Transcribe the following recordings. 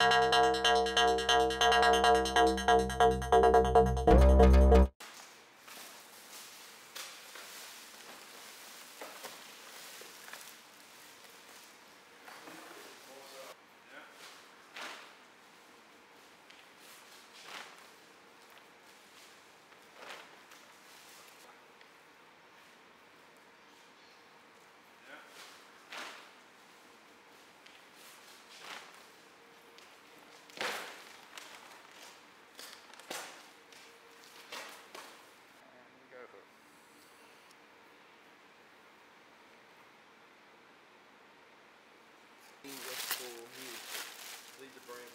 And Lead the brand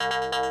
Thank